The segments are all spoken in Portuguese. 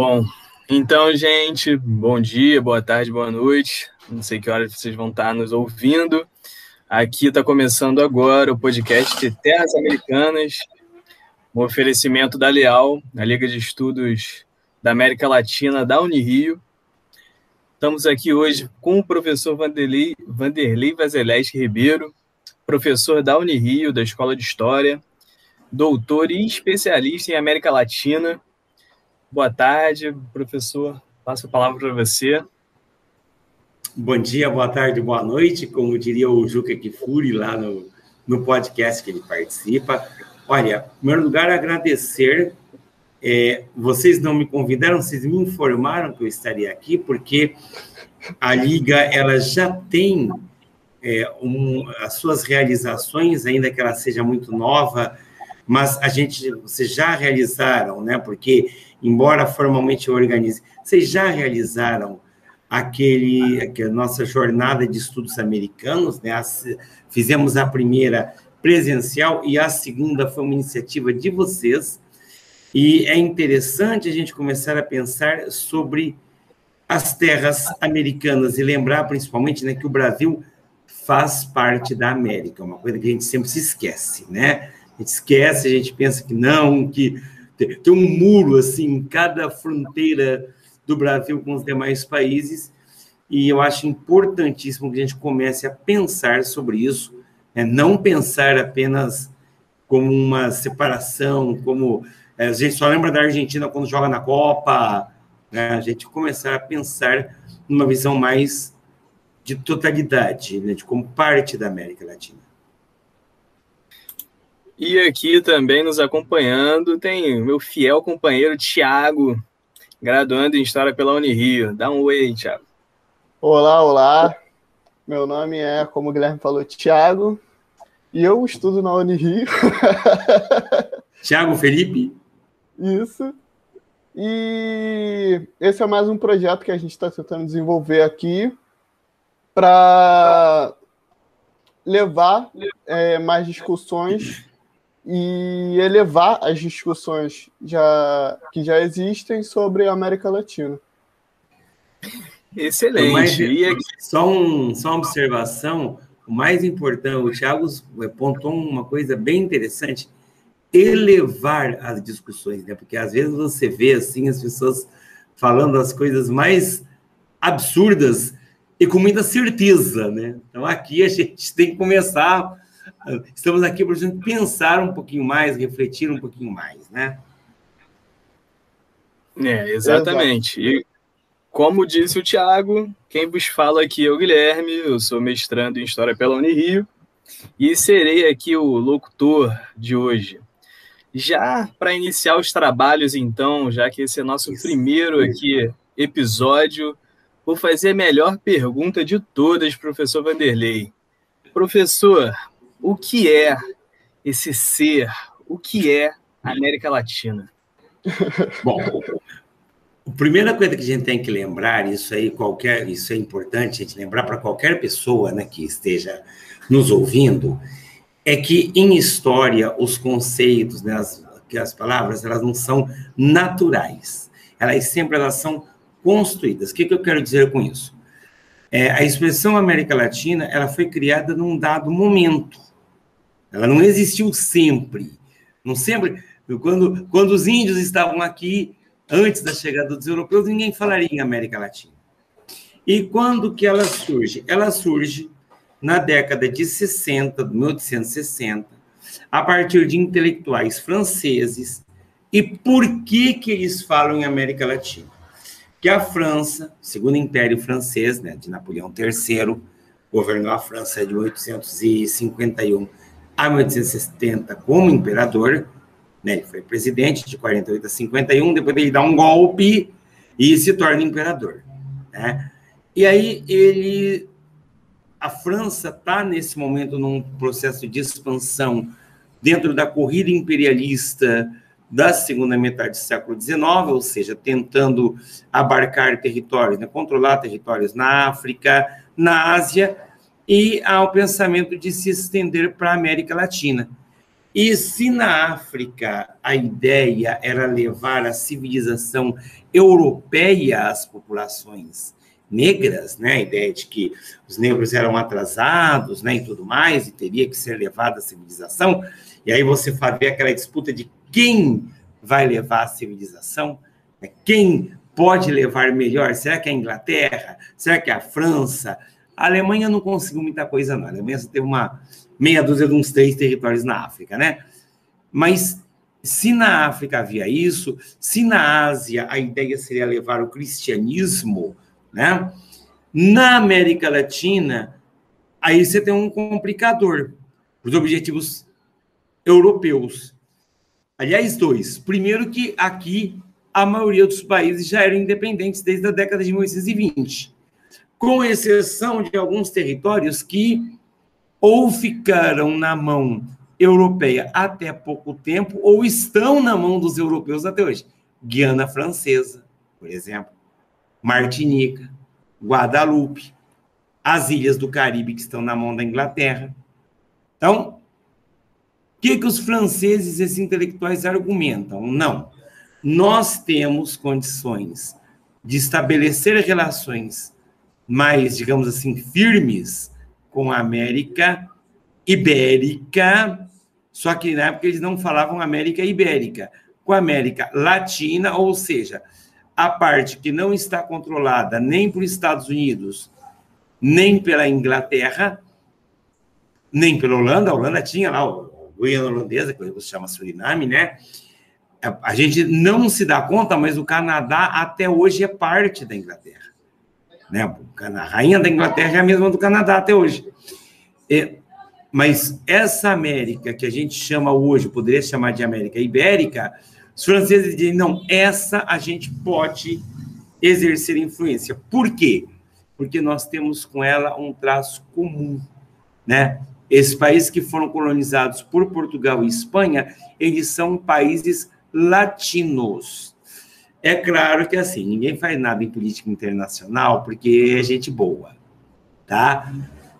Bom, então, gente, bom dia, boa tarde, boa noite. Não sei que horas vocês vão estar nos ouvindo. Aqui está começando agora o podcast Terras Americanas, um oferecimento da Leal, a Liga de Estudos da América Latina da Unirio. Estamos aqui hoje com o professor Vanderlei, Vanderlei Vazeleste Ribeiro, professor da Unirio, da Escola de História, doutor e especialista em América Latina. Boa tarde, professor. Passo a palavra para você. Bom dia, boa tarde, boa noite, como diria o Juca Kifuri lá no, no podcast que ele participa. Olha, em primeiro lugar, agradecer é, vocês não me convidaram, vocês me informaram que eu estaria aqui, porque a Liga ela já tem é, um, as suas realizações, ainda que ela seja muito nova, mas a gente, vocês já realizaram, né? Porque, embora formalmente organize, vocês já realizaram aquele, aquela nossa jornada de estudos americanos, né? Fizemos a primeira presencial e a segunda foi uma iniciativa de vocês, e é interessante a gente começar a pensar sobre as terras americanas e lembrar principalmente né, que o Brasil faz parte da América, uma coisa que a gente sempre se esquece, né? A gente esquece, a gente pensa que não, que tem um muro assim em cada fronteira do Brasil com os demais países, e eu acho importantíssimo que a gente comece a pensar sobre isso, né? não pensar apenas como uma separação, como é, a gente só lembra da Argentina quando joga na Copa, né? a gente começar a pensar numa visão mais de totalidade, né? de como parte da América Latina. E aqui também nos acompanhando tem meu fiel companheiro Tiago, graduando em História pela Unirio. Dá um oi aí, Tiago. Olá, olá. Meu nome é, como o Guilherme falou, Tiago, e eu estudo na Unirio. Tiago Felipe? Isso. E esse é mais um projeto que a gente está tentando desenvolver aqui para levar é, mais discussões e elevar as discussões já, que já existem sobre a América Latina. Excelente. Mais, só, um, só uma observação, o mais importante, o Thiago apontou uma coisa bem interessante, elevar as discussões, né? Porque às vezes você vê assim as pessoas falando as coisas mais absurdas e com muita certeza, né? Então aqui a gente tem que começar, estamos aqui para pensar um pouquinho mais, refletir um pouquinho mais, né? É, exatamente. E como disse o Tiago, quem vos fala aqui é o Guilherme, eu sou mestrando em História pela Unirio e serei aqui o locutor de hoje. Já para iniciar os trabalhos, então, já que esse é nosso Isso. primeiro aqui episódio, vou fazer a melhor pergunta de todas, professor Vanderlei. Professor, o que é esse ser? O que é América Latina? Bom, a primeira coisa que a gente tem que lembrar, isso aí qualquer, isso é importante a gente lembrar para qualquer pessoa, né, que esteja nos ouvindo, é que em história os conceitos, né, as, as palavras, elas não são naturais. Elas sempre elas são construídas. O que, que eu quero dizer com isso? É, a expressão América Latina ela foi criada num dado momento. Ela não existiu sempre. Não sempre. Quando, quando os índios estavam aqui, antes da chegada dos europeus, ninguém falaria em América Latina. E quando que ela surge? Ela surge na década de 60, 1860, a partir de intelectuais franceses. E por que que eles falam em América Latina? Que a França, segundo o Império Francês, né, de Napoleão III, governou a França de 1851 a 1870 como imperador, né, ele foi presidente de 48 a 51, depois ele dá um golpe e se torna imperador. Né? E aí ele a França está, nesse momento, num processo de expansão dentro da corrida imperialista da segunda metade do século XIX, ou seja, tentando abarcar territórios, né, controlar territórios na África, na Ásia, e ao pensamento de se estender para a América Latina. E se na África a ideia era levar a civilização europeia às populações negras, né? A ideia de que os negros eram atrasados, né, e tudo mais, e teria que ser levada a civilização. E aí você fazia aquela disputa de quem vai levar a civilização, né? quem pode levar melhor? Será que é a Inglaterra? Será que é a França? A Alemanha não conseguiu muita coisa, não. A Alemanha só teve uma meia dúzia de uns três territórios na África, né? Mas se na África havia isso, se na Ásia a ideia seria levar o cristianismo né? Na América Latina, aí você tem um complicador os objetivos europeus. Aliás, dois. Primeiro que aqui a maioria dos países já eram independentes desde a década de 1920, com exceção de alguns territórios que ou ficaram na mão europeia até pouco tempo ou estão na mão dos europeus até hoje. Guiana Francesa, por exemplo. Martinica, Guadalupe, as ilhas do Caribe que estão na mão da Inglaterra. Então, o que, que os franceses, esses intelectuais, argumentam? Não. Nós temos condições de estabelecer relações mais, digamos assim, firmes com a América Ibérica, só que na época eles não falavam América Ibérica, com a América Latina, ou seja, a parte que não está controlada nem por Estados Unidos, nem pela Inglaterra, nem pela Holanda. A Holanda tinha lá o Guiana Holandesa, que se chama Suriname, né? A gente não se dá conta, mas o Canadá até hoje é parte da Inglaterra. Né? A rainha da Inglaterra é a mesma do Canadá até hoje. É, mas essa América que a gente chama hoje, poderia chamar de América Ibérica, os franceses dizem, não, essa a gente pode exercer influência. Por quê? Porque nós temos com ela um traço comum, né? Esses países que foram colonizados por Portugal e Espanha, eles são países latinos. É claro que assim, ninguém faz nada em política internacional porque é gente boa, tá?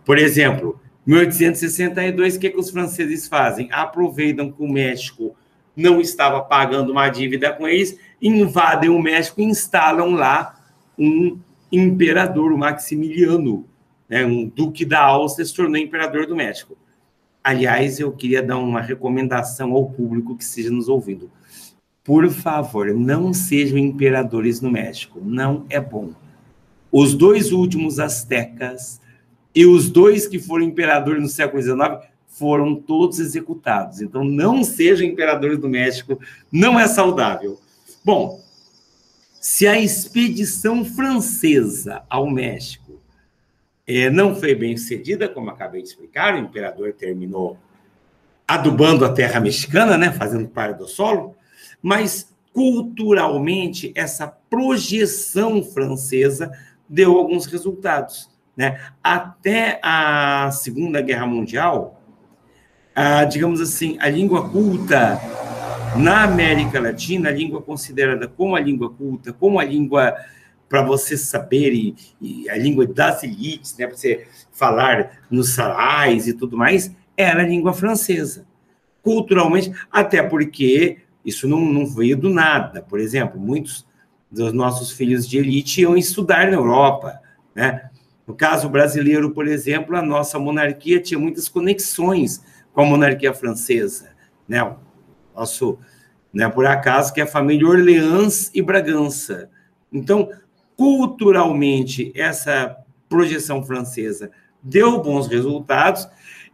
Por exemplo, 1862, o que, é que os franceses fazem? Aproveitam que o México não estava pagando uma dívida com eles, invadem o México e instalam lá um imperador, o Maximiliano, né, um duque da Áustria, se tornou imperador do México. Aliás, eu queria dar uma recomendação ao público que esteja nos ouvindo. Por favor, não sejam imperadores no México, não é bom. Os dois últimos astecas e os dois que foram imperadores no século XIX foram todos executados. Então, não sejam imperadores do México, não é saudável. Bom, se a expedição francesa ao México é, não foi bem sucedida, como acabei de explicar, o imperador terminou adubando a terra mexicana, né, fazendo parte do solo, mas culturalmente essa projeção francesa deu alguns resultados. Né? Até a Segunda Guerra Mundial, a, digamos assim, a língua culta na América Latina, a língua considerada como a língua culta, como a língua para você saber, e, e, a língua das elites, né, para você falar nos sarais e tudo mais, era a língua francesa. Culturalmente, até porque isso não, não veio do nada. Por exemplo, muitos dos nossos filhos de elite iam estudar na Europa, né? No caso brasileiro, por exemplo, a nossa monarquia tinha muitas conexões com a monarquia francesa, né? Nosso, né, por acaso, que é a família Orleans e Bragança. Então, culturalmente, essa projeção francesa deu bons resultados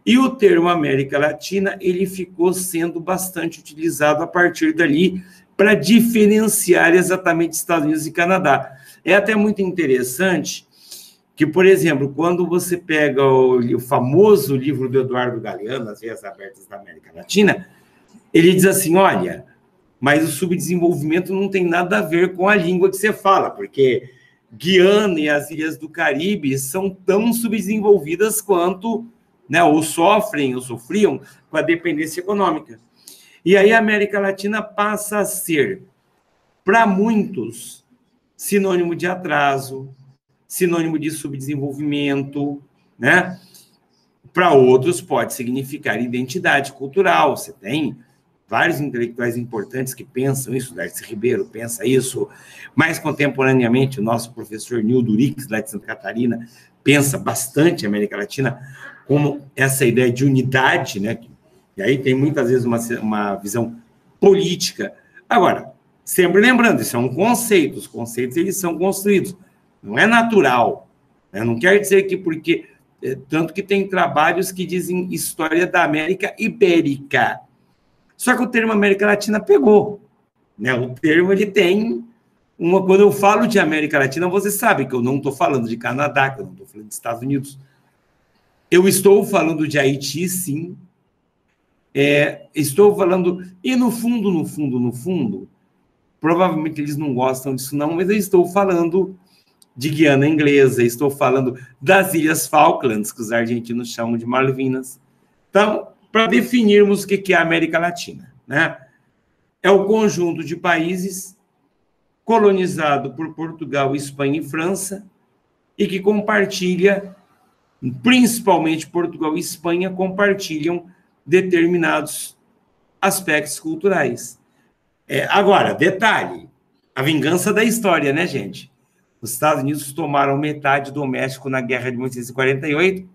e o termo América Latina ele ficou sendo bastante utilizado a partir dali para diferenciar exatamente Estados Unidos e Canadá. É até muito interessante que, por exemplo, quando você pega o, o, famoso livro do Eduardo Galeano, As Veias Abertas da América Latina, ele diz assim: olha, mas o subdesenvolvimento não tem nada a ver com a língua que você fala, porque Guiana e as ilhas do Caribe são tão subdesenvolvidas quanto, né, ou sofrem ou sofriam com a dependência econômica. E aí a América Latina passa a ser, para muitos, sinônimo de atraso, sinônimo de subdesenvolvimento, né? para outros pode significar identidade cultural. Você tem vários intelectuais importantes que pensam isso, Darcy Ribeiro pensa isso, mais contemporaneamente o nosso professor Nildo Urix, lá de Santa Catarina, pensa bastante a América Latina como essa ideia de unidade, né? E aí tem muitas vezes uma, uma visão política. Agora, sempre lembrando, isso é um conceito, os conceitos eles são construídos, não é natural. Né? Não quer dizer que porque é, tanto que tem trabalhos que dizem história da América Ibérica. Só que o termo América Latina pegou. Né? O termo ele tem uma. Quando eu falo de América Latina, você sabe que eu não estou falando de Canadá, que eu não estou falando dos Estados Unidos. Eu estou falando de Haiti, sim. É, estou falando. E no fundo, no fundo, no fundo, provavelmente eles não gostam disso, não, mas eu estou falando de Guiana Inglesa, estou falando das Ilhas Falklands, que os argentinos chamam de Malvinas. Então, para definirmos o que é a América Latina, né? É o conjunto de países colonizado por Portugal, Espanha e França e que compartilha, principalmente Portugal e Espanha, compartilham determinados aspectos culturais. É, agora, detalhe, a vingança da história, né, gente? Os Estados Unidos tomaram metade do México na Guerra de 1948.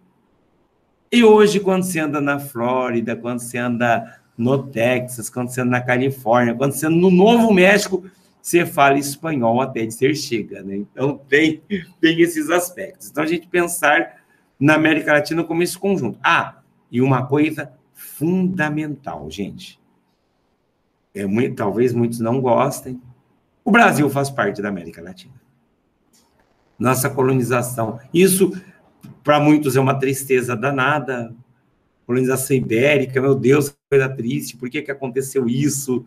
E hoje, quando você anda na Flórida, quando você anda no Texas, quando você anda na Califórnia, quando você anda no Novo México, você fala espanhol até de ser chega, né? Então, tem, tem esses aspectos. Então, a gente pensar na América Latina como esse conjunto. Ah, e uma coisa fundamental, gente. É muito, talvez muitos não gostem. O Brasil faz parte da América Latina nossa colonização. Isso, para muitos, é uma tristeza danada. Colonização ibérica, meu Deus, que coisa triste, por que, que aconteceu isso?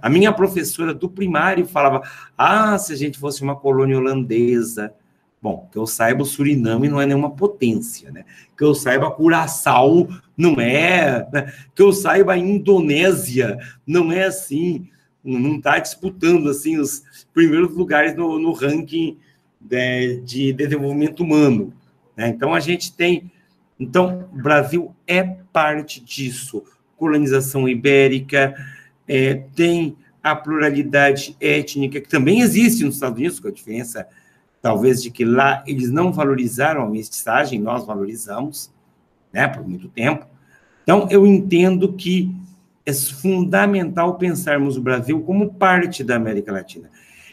A minha professora do primário falava: ah, se a gente fosse uma colônia holandesa. Bom, que eu saiba, o Suriname não é nenhuma potência, né? Que eu saiba, Curaçao não é. Né? Que eu saiba, a Indonésia não é assim. Não está disputando assim os primeiros lugares no, no ranking de, de desenvolvimento humano. Né? Então, a gente tem. Então, o Brasil é parte disso. Colonização ibérica, é, tem a pluralidade étnica, que também existe nos Estados Unidos, com a diferença, talvez, de que lá eles não valorizaram a mestiçagem, nós valorizamos, né, por muito tempo. Então, eu entendo que é fundamental pensarmos o Brasil como parte da América Latina.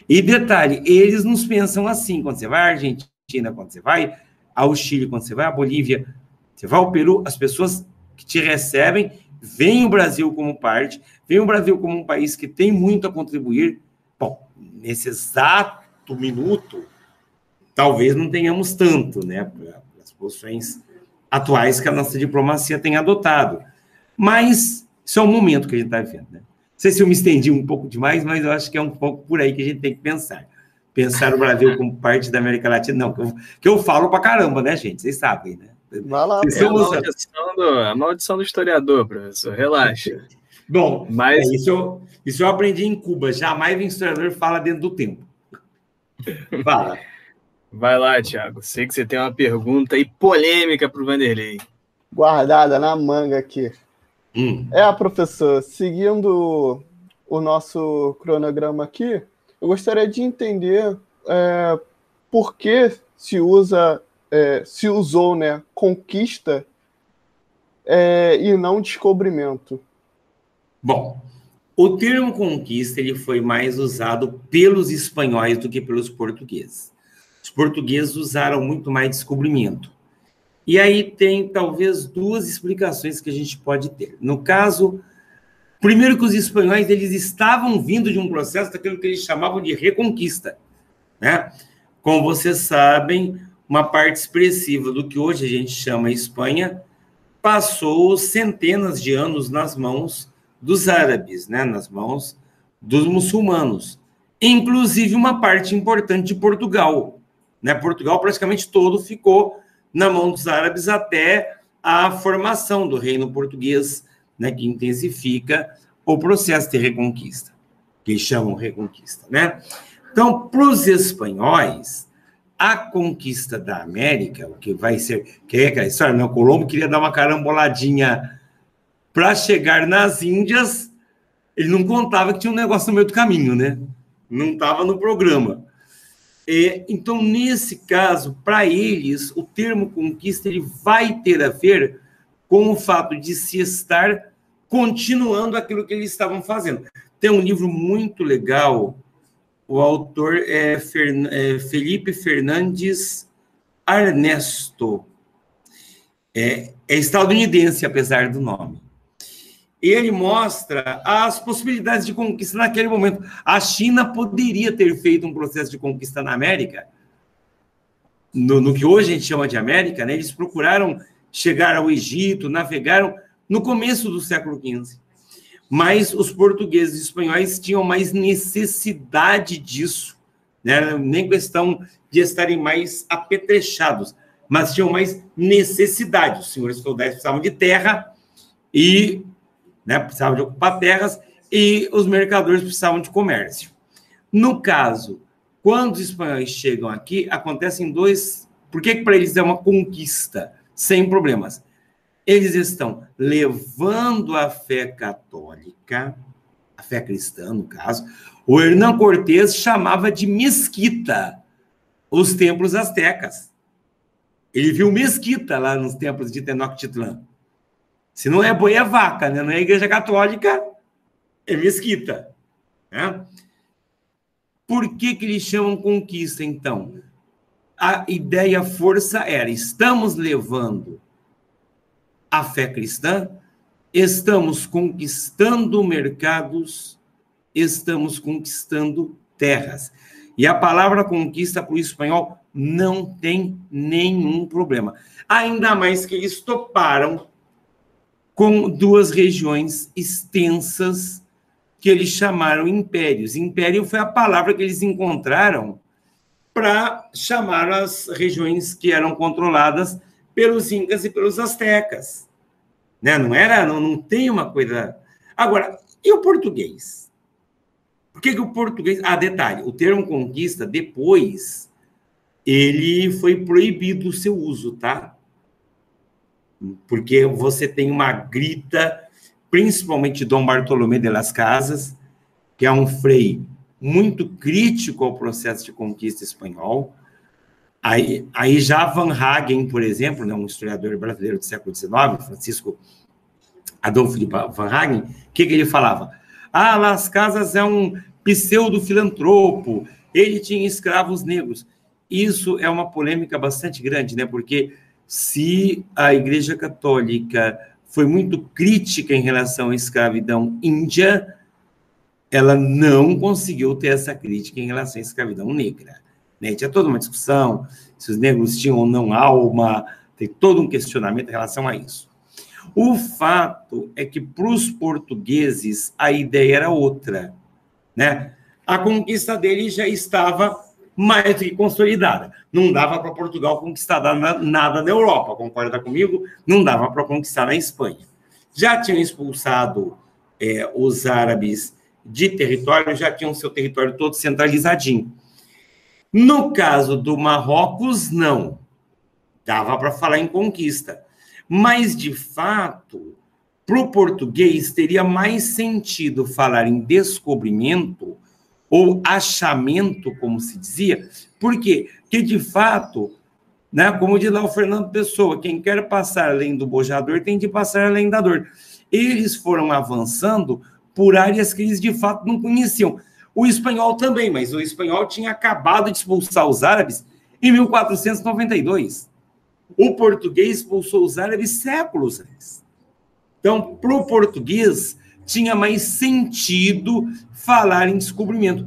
E detalhe, eles nos pensam assim, quando você vai à Argentina, quando você vai ao Chile, quando você vai à Bolívia, você vai ao Peru, as pessoas que te recebem veem o Brasil como parte, veem o Brasil como um país que tem muito a contribuir. Bom, nesse exato minuto, talvez não tenhamos tanto, né, as posições atuais que a nossa diplomacia tem adotado. Mas isso é o momento que a gente está vivendo, né? sei se eu me estendi um pouco demais, mas eu acho que é um pouco por aí que a gente tem que pensar. Pensar o Brasil como parte da América Latina. Não, que eu, que eu falo pra caramba, né, gente? Vocês sabem, né? Vai lá, é a, maldição do, a maldição do historiador, professor. Relaxa. Bom, mas é, isso, eu, isso eu aprendi em Cuba. Jamais o historiador fala dentro do tempo. Fala. Vai lá, Thiago. Sei que você tem uma pergunta aí polêmica para o Vanderlei. Guardada na manga aqui. Hum. É, professor, seguindo o nosso cronograma aqui, eu gostaria de entender é, por que se usa, é, se usou, né, conquista é, e não descobrimento. Bom, o termo conquista ele foi mais usado pelos espanhóis do que pelos portugueses. Portugueses usaram muito mais descobrimento. E aí tem talvez duas explicações que a gente pode ter. No caso, primeiro que os espanhóis eles estavam vindo de um processo daquilo que eles chamavam de reconquista, né? Como vocês sabem, uma parte expressiva do que hoje a gente chama Espanha passou centenas de anos nas mãos dos árabes, né? Nas mãos dos muçulmanos, inclusive uma parte importante de Portugal, né? Portugal praticamente todo ficou na mão dos árabes até a formação do reino português, né, que intensifica o processo de reconquista, que chamam reconquista, né? Então, para os espanhóis, a conquista da América, o que vai ser, que é aquela história, não, Colombo queria dar uma caramboladinha para chegar nas Índias, ele não contava que tinha um negócio no meio do caminho, né? Não estava no programa. É, então, nesse caso, para eles, o termo conquista ele vai ter a ver com o fato de se estar continuando aquilo que eles estavam fazendo. Tem um livro muito legal, o autor é, Fern, é Felipe Fernandes Ernesto. É, é estadunidense, apesar do nome ele mostra as possibilidades de conquista naquele momento. A China poderia ter feito um processo de conquista na América, no, no, que hoje a gente chama de América, né? Eles procuraram chegar ao Egito, navegaram no começo do século XV. Mas os portugueses e espanhóis tinham mais necessidade disso, né? nem questão de estarem mais apetrechados, mas tinham mais necessidade. Os senhores feudais precisavam de terra e né? Precisavam de ocupar terras e os mercadores precisavam de comércio. No caso, quando os espanhóis chegam aqui, acontecem dois. Por que, que para eles é uma conquista? Sem problemas. Eles estão levando a fé católica, a fé cristã, no caso. O Hernán Cortés chamava de mesquita os templos astecas. Ele viu mesquita lá nos templos de Tenochtitlan. Se não é boi, é vaca, né? Não é igreja católica, é mesquita. Né? Por que, que eles chamam conquista, então? A ideia, a força era: estamos levando a fé cristã, estamos conquistando mercados, estamos conquistando terras. E a palavra conquista para o espanhol não tem nenhum problema. Ainda mais que eles toparam com duas regiões extensas que eles chamaram impérios. Império foi a palavra que eles encontraram para chamar as regiões que eram controladas pelos incas e pelos astecas. Né? Não era, não, não tem uma coisa. Agora, e o português? Por que, que o português. Ah, detalhe: o termo conquista, depois, ele foi proibido o seu uso, tá? Porque você tem uma grita, principalmente Dom Bartolomé de las Casas, que é um frei muito crítico ao processo de conquista espanhol. Aí, aí já Van Hagen, por exemplo, né, um historiador brasileiro do século XIX, Francisco Adolfo de Van Hagen, o que, que ele falava? Ah, Las Casas é um pseudo-filantropo, ele tinha escravos negros. Isso é uma polêmica bastante grande, né? Porque se a Igreja Católica foi muito crítica em relação à escravidão índia, ela não conseguiu ter essa crítica em relação à escravidão negra. Né? Tinha toda uma discussão se os negros tinham ou não alma, tem todo um questionamento em relação a isso. O fato é que para os portugueses a ideia era outra, né? A conquista deles já estava mais do que consolidada. Não dava para Portugal conquistar nada na Europa, concorda comigo? Não dava para conquistar na Espanha. Já tinham expulsado é, os árabes de território, já tinham seu território todo centralizadinho. No caso do Marrocos, não. Dava para falar em conquista. Mas, de fato, para o português, teria mais sentido falar em descobrimento ou achamento, como se dizia, por quê? Porque, de fato, né, como diz lá o Fernando Pessoa, quem quer passar além do bojador tem de passar além da dor. Eles foram avançando por áreas que eles, de fato, não conheciam. O espanhol também, mas o espanhol tinha acabado de expulsar os árabes em 1492. O português expulsou os árabes séculos antes. Então, para o português, tinha mais sentido falar em descobrimento.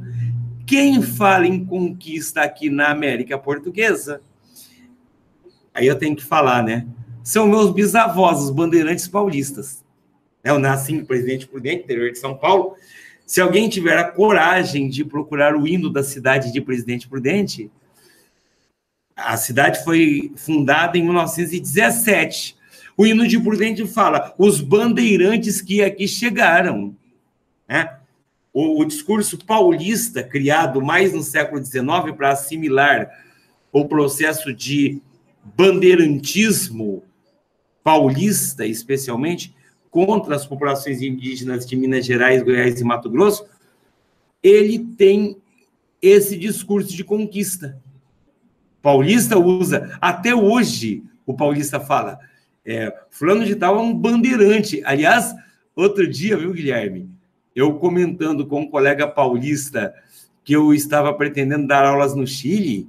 Quem fala em conquista aqui na América Portuguesa? Aí eu tenho que falar, né? São meus bisavós, os bandeirantes paulistas. Eu nasci em Presidente Prudente, interior de São Paulo. Se alguém tiver a coragem de procurar o hino da cidade de Presidente Prudente, a cidade foi fundada em 1917 o hino de Prudente fala os bandeirantes que aqui chegaram. Né? O, o discurso paulista, criado mais no século XIX para assimilar o processo de bandeirantismo paulista, especialmente, contra as populações indígenas de Minas Gerais, Goiás e Mato Grosso, ele tem esse discurso de conquista. Paulista usa, até hoje, o paulista fala, é, fulano de tal é um bandeirante. Aliás, outro dia, viu, Guilherme? Eu comentando com um colega paulista que eu estava pretendendo dar aulas no Chile,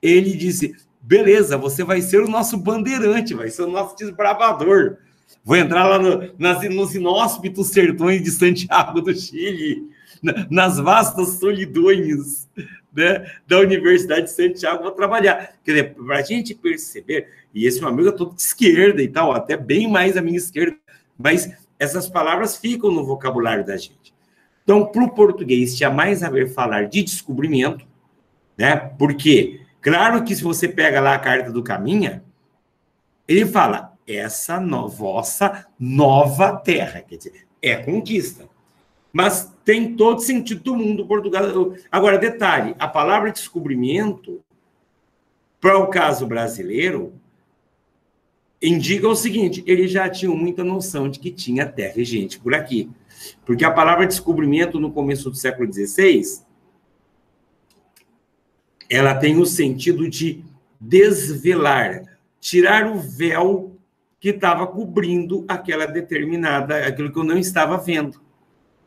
ele disse: beleza, você vai ser o nosso bandeirante, vai ser o nosso desbravador. Vou entrar lá no, nas, nos inóspitos sertões de Santiago do Chile, nas vastas solidões né, da Universidade de Santiago, vou trabalhar. Quer dizer, para a gente perceber, e esse meu amigo é todo de esquerda e tal, até bem mais a minha esquerda, mas essas palavras ficam no vocabulário da gente. Então, para o português, tinha mais a ver falar de descobrimento, né? Porque, claro que se você pega lá a carta do Caminha, ele fala, essa no, vossa nova terra, quer dizer, é conquista. Mas tem todo sentido do mundo Portugal. Agora, detalhe, a palavra descobrimento, para o caso brasileiro, indica o seguinte: eles já tinham muita noção de que tinha terra e gente por aqui. Porque a palavra descobrimento no começo do século XVI, ela tem o sentido de desvelar, tirar o véu que estava cobrindo aquela determinada, aquilo que eu não estava vendo,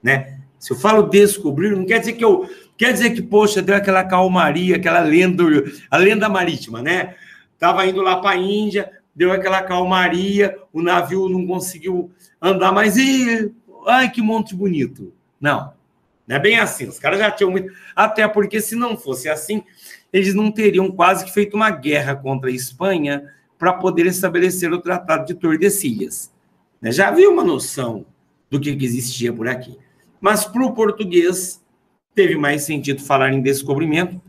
né? Se eu falo descobrir, não quer dizer que eu, quer dizer que poxa, deu aquela calmaria, aquela lenda, a lenda marítima, né? Tava indo lá para a Índia, deu aquela calmaria, o navio não conseguiu andar mais e ai que monte bonito. Não, não é bem assim. Os caras já tinham muito. Até porque, se não fosse assim, eles não teriam quase que feito uma guerra contra a Espanha para poder estabelecer o Tratado de Tordesilhas. Né? Já havia uma noção do que existia por aqui. Mas para o português, teve mais sentido falar em descobrimento.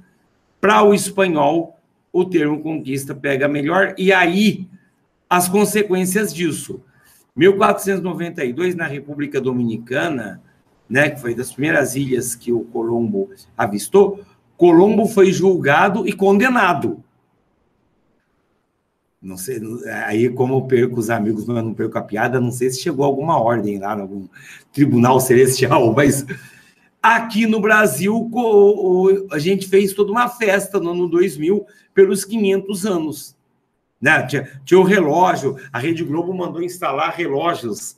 Para o espanhol, o termo conquista pega melhor. E aí, as consequências disso. 1492, na República Dominicana, né, que foi das primeiras ilhas que o Colombo avistou, Colombo foi julgado e condenado. Não sei, aí como eu perco os amigos, mas não perco a piada, não sei se chegou alguma ordem lá, algum tribunal celestial, mas aqui no Brasil a gente fez toda uma festa no ano 2000 pelos 500 anos. Né? Tinha, tinha o relógio, a Rede Globo mandou instalar relógios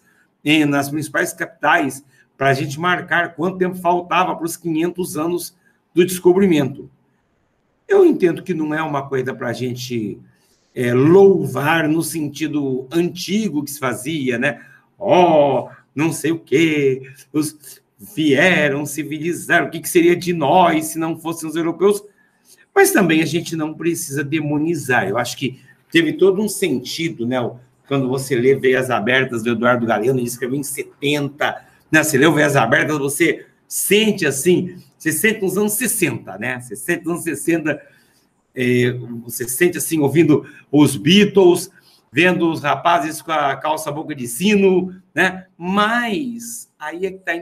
nas principais capitais para a gente marcar quanto tempo faltava para os 500 anos do descobrimento. Eu entendo que não é uma coisa para a gente é, louvar no sentido antigo que se fazia, né? Ó, oh, não sei o quê, os vieram, civilizaram, o que, que seria de nós se não fossem os europeus? Mas também a gente não precisa demonizar. Eu acho que teve todo um sentido, né? Quando você lê Veias Abertas do Eduardo Galeano, ele escreveu em 70, né? Você o Veias Abertas, você sente assim, você sente nos anos 60, né? Você sente nos anos 60, é, você sente assim, ouvindo os Beatles, vendo os rapazes com a calça boca de sino, né? Mas aí é que está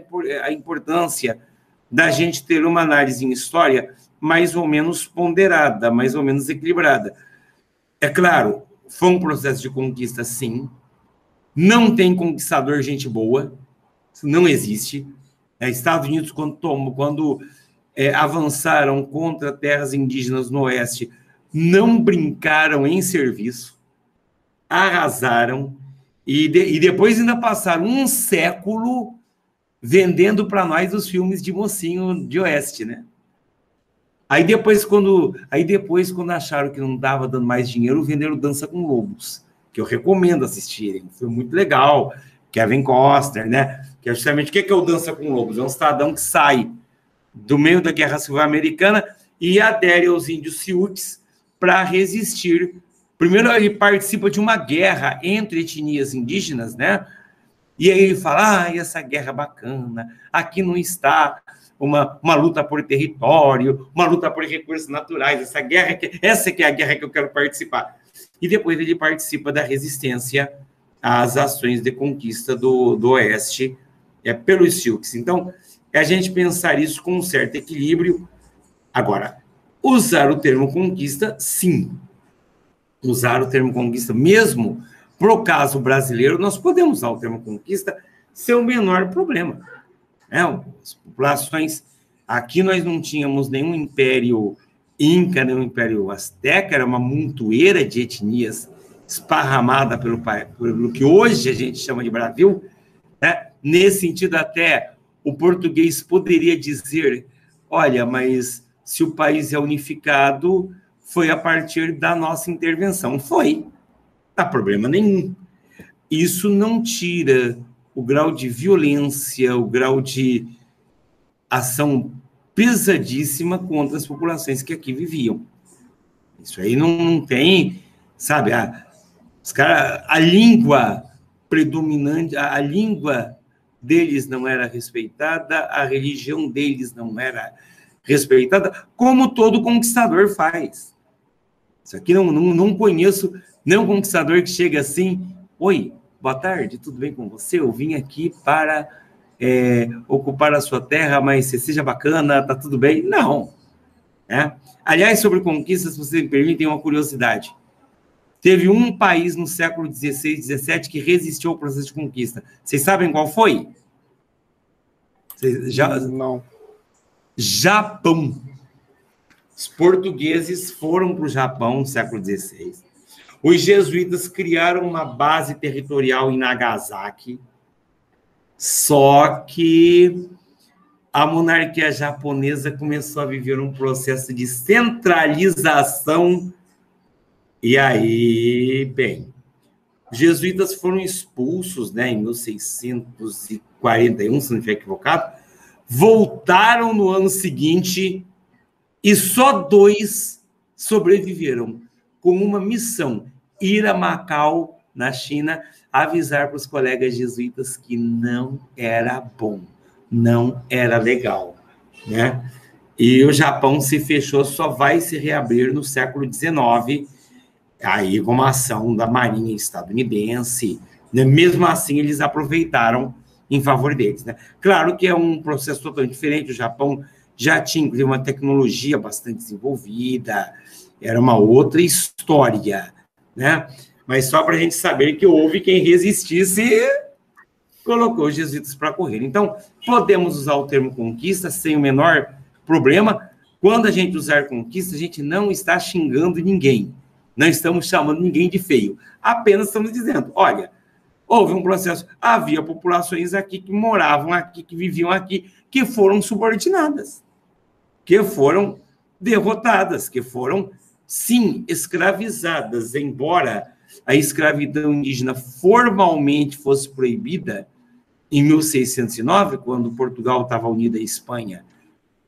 a importância da gente ter uma análise em história mais ou menos ponderada, mais ou menos equilibrada. É claro, foi um processo de conquista, sim. Não tem conquistador gente boa, não existe. É, Estados Unidos, quando, tomou, quando é, avançaram contra terras indígenas no Oeste, não brincaram em serviço, arrasaram e, de, e depois ainda passaram um século vendendo para nós os filmes de mocinho de Oeste, né? Aí depois, quando, aí depois, quando acharam que não estava dando mais dinheiro, venderam Dança com Lobos, que eu recomendo assistirem. Foi muito legal. Kevin Costner, né? Que é justamente o que é o Dança com Lobos? É um cidadão que sai do meio da Guerra Civil Americana e adere aos índios Sioux para resistir. Primeiro, ele participa de uma guerra entre etnias indígenas, né? E aí ele fala: ah, essa guerra bacana, aqui não está uma, uma luta por território, uma luta por recursos naturais, essa guerra, que, essa que é a guerra que eu quero participar. E depois ele participa da resistência às ações de conquista do, do Oeste é, pelos Sioux. Então, é a gente pensar isso com um certo equilíbrio. Agora, Usar o termo conquista, sim. Usar o termo conquista, mesmo para o caso brasileiro, nós podemos usar o termo conquista sem o menor problema. É, as populações. Aqui nós não tínhamos nenhum império inca, nenhum império azteca, era uma montoeira de etnias esparramada pelo, pelo que hoje a gente chama de Brasil. Né? Nesse sentido, até o português poderia dizer: olha, mas se o país é unificado, foi a partir da nossa intervenção. Foi. Não há problema nenhum. Isso não tira o grau de violência, o grau de ação pesadíssima contra as populações que aqui viviam. Isso aí não, não tem, sabe, a, os cara, a língua predominante, a, a língua deles não era respeitada, a religião deles não era respeitada, como todo conquistador faz. Isso aqui não, não, não conheço nenhum conquistador que chega assim, oi, boa tarde, tudo bem com você? Eu vim aqui para é, ocupar a sua terra, mas seja bacana, tá tudo bem? Não. Né? Aliás, sobre conquistas, se vocês me permitem uma curiosidade. Teve um país no século XVI, XVII que resistiu ao processo de conquista. Vocês sabem qual foi? Vocês já... Não. Japão. Os portugueses foram para o Japão no século XVI os jesuítas criaram uma base territorial em Nagasaki, só que a monarquia japonesa começou a viver um processo de centralização. E aí, bem, os jesuítas foram expulsos né, em 1641, se não estiver equivocado, voltaram no ano seguinte e só dois sobreviveram com uma missão ir a Macau, na China, avisar para os colegas jesuítas que não era bom, não era legal, né? E o Japão se fechou, só vai se reabrir no século XIX, aí com uma ação da Marinha estadunidense, né? mesmo assim eles aproveitaram em favor deles, né? Claro que é um processo totalmente diferente, o Japão já tinha uma tecnologia bastante desenvolvida, era uma outra história, né? Mas só para a gente saber que houve quem resistisse colocou os jesuítas para correr. Então, podemos usar o termo conquista sem o menor problema. Quando a gente usar conquista, a gente não está xingando ninguém. Não estamos chamando ninguém de feio. Apenas estamos dizendo, olha, houve um processo, havia populações aqui que moravam aqui, que viviam aqui, que foram subordinadas, que foram derrotadas, que foram sim, escravizadas, embora a escravidão indígena formalmente fosse proibida em 1609, quando Portugal estava unida à Espanha,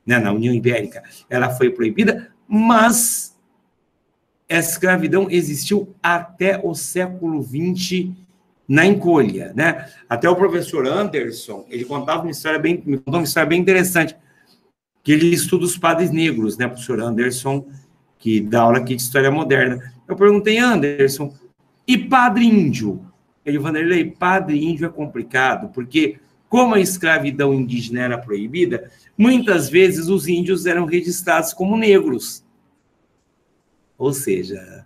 né, na União Ibérica, ela foi proibida, mas a escravidão existiu até o século XX na encolha, né? Até o professor Anderson, ele contava uma história bem, me contou uma história bem interessante, que ele estuda os padres negros, né, professor Anderson, que dá aula aqui de história moderna. Eu perguntei, Anderson, e padre índio? Ele, Vanderlei, padre índio é complicado, porque como a escravidão indígena era proibida, muitas vezes os índios eram registrados como negros. Ou seja,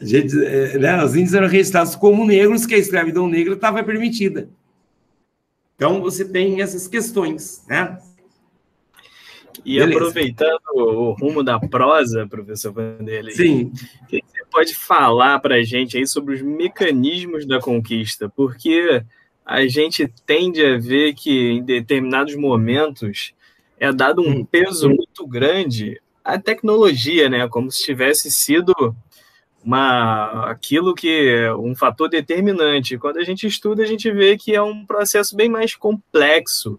gente, é, né, os índios eram registrados como negros, que a escravidão negra estava permitida. Então, você tem essas questões, né? E Beleza. aproveitando o rumo da prosa, professor Vanderlei, Sim. você pode falar para a gente aí sobre os mecanismos da conquista? Porque a gente tende a ver que em determinados momentos é dado um hum. peso muito grande à tecnologia, né? Como se tivesse sido uma aquilo que é um fator determinante. Quando a gente estuda, a gente vê que é um processo bem mais complexo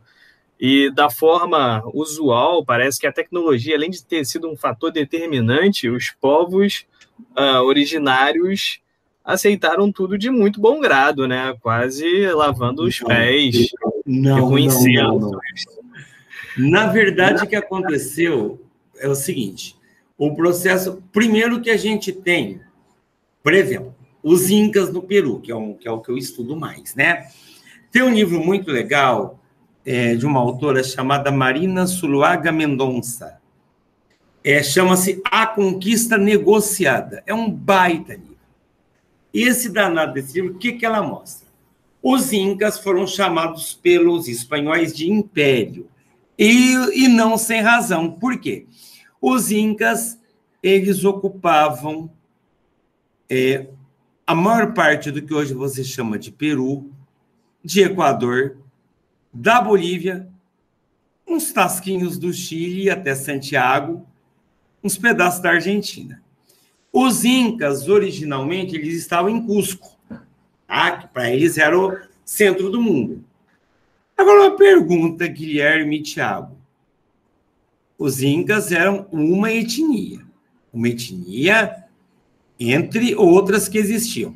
e da forma usual, parece que a tecnologia, além de ter sido um fator determinante, os povos uh, originários aceitaram tudo de muito bom grado, né? Quase lavando os pés, não, reconhecendo. Não, não, Na verdade, o que aconteceu é o seguinte: o processo, primeiro que a gente tem, por exemplo, os Incas no Peru, que é, um, que é o que eu estudo mais, né? Tem um livro muito legal é, de uma autora chamada Marina Suluaga Mendonça. É, Chama-se A Conquista Negociada. É um baita livro. Esse danado desse livro, o que, que ela mostra? Os incas foram chamados pelos espanhóis de império. E, e não sem razão. Por quê? Os incas, eles ocupavam é, a maior parte do que hoje você chama de Peru, de Equador, da Bolívia, uns tasquinhos do Chile até Santiago, uns pedaços da Argentina. Os incas, originalmente, eles estavam em Cusco, tá? que para eles era o centro do mundo. Agora, uma pergunta, Guilherme e Tiago. Os incas eram uma etnia, uma etnia entre outras que existiam.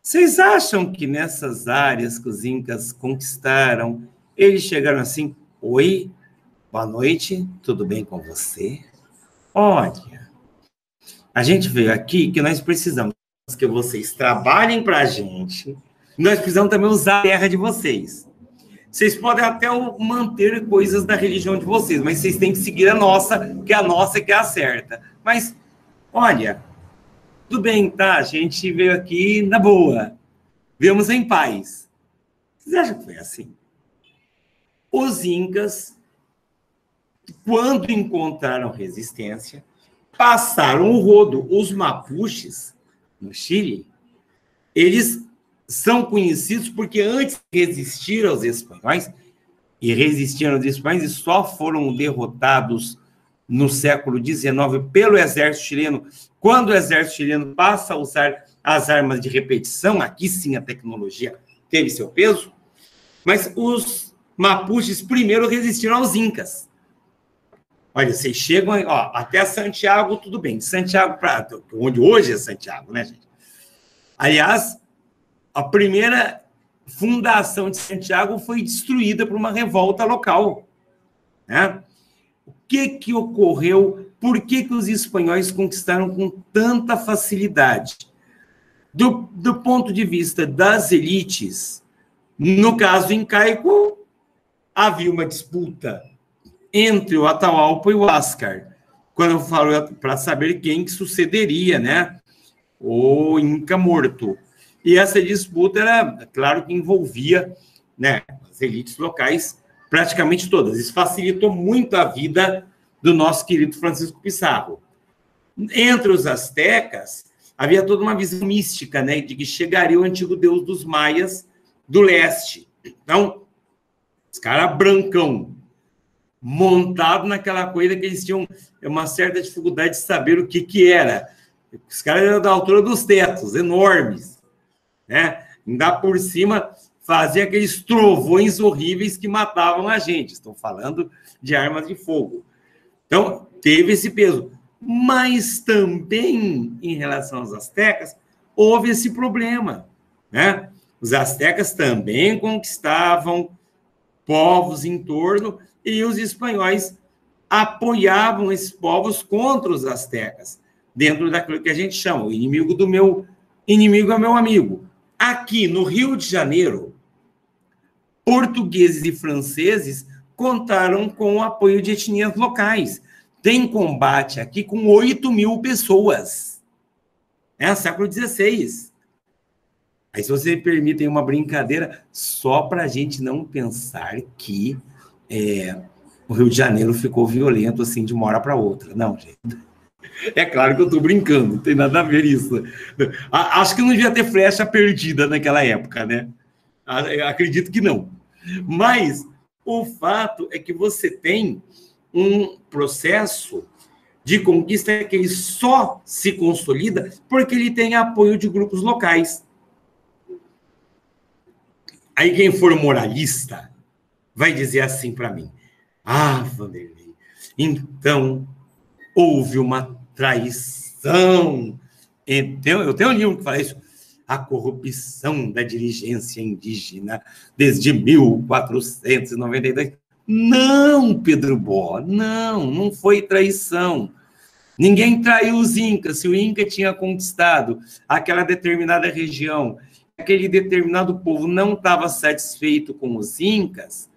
Vocês acham que nessas áreas que os incas conquistaram, eles chegaram assim: Oi, boa noite, tudo bem com você? Olha, a gente veio aqui que nós precisamos que vocês trabalhem para a gente, nós precisamos também usar a terra de vocês. Vocês podem até manter coisas da religião de vocês, mas vocês têm que seguir a nossa, que é a nossa que é a certa. Mas, olha, tudo bem, tá? A gente veio aqui na boa. Viemos em paz. Vocês acham que foi assim? Os incas, quando encontraram resistência, passaram o rodo. Os mapuches, no Chile, eles são conhecidos porque antes de resistir aos espanhóis, e resistiram aos espanhóis e só foram derrotados no século XIX pelo exército chileno, quando o exército chileno passa a usar as armas de repetição, aqui sim a tecnologia teve seu peso, mas os Mapuches primeiro resistiram aos Incas. Olha, vocês chegam ó, até Santiago, tudo bem. Santiago, para onde hoje é Santiago, né, gente? Aliás, a primeira fundação de Santiago foi destruída por uma revolta local. Né? O que, que ocorreu? Por que, que os espanhóis conquistaram com tanta facilidade? Do, do ponto de vista das elites, no caso incaico, havia uma disputa entre o Atahualpa e o Ascar, quando eu falo para saber quem que sucederia, né? O Inca morto. E essa disputa era, claro que envolvia, né, as elites locais, praticamente todas. Isso facilitou muito a vida do nosso querido Francisco Pissarro. Entre os astecas, havia toda uma visão mística, né, de que chegaria o antigo deus dos maias do leste. Então, os caras brancão, montado naquela coisa que eles tinham uma certa dificuldade de saber o que, que era. Os caras eram da altura dos tetos, enormes. Né? Ainda por cima, fazia aqueles trovões horríveis que matavam a gente. Estão falando de armas de fogo. Então, teve esse peso. Mas também, em relação aos astecas, houve esse problema. Né? Os astecas também conquistavam povos em torno, e os espanhóis apoiavam esses povos contra os astecas, dentro daquilo que a gente chama, o inimigo do meu inimigo é meu amigo. Aqui no Rio de Janeiro, portugueses e franceses contaram com o apoio de etnias locais. Tem combate aqui com 8 mil pessoas. É século XVI. Aí, se me permitem uma brincadeira, só para a gente não pensar que é, o Rio de Janeiro ficou violento assim de uma hora para outra. Não, gente. É claro que eu estou brincando, não tem nada a ver isso. Acho que não devia ter flecha perdida naquela época, né? Acredito que não. Mas o fato é que você tem um processo de conquista que ele só se consolida porque ele tem apoio de grupos locais. Aí quem for moralista vai dizer assim para mim: Ah, Vanderlei, então houve uma traição. Então, eu tenho um livro que fala isso. A corrupção da dirigência indígena desde 1492. Não, Pedro Bó, não, não foi traição. Ninguém traiu os Incas. Se o Inca tinha conquistado aquela determinada região aquele determinado povo não estava satisfeito com os incas,